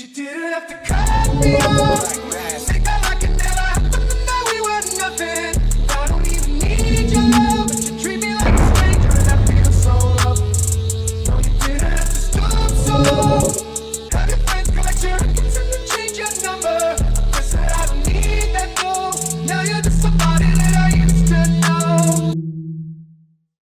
She didn't have to cut me off.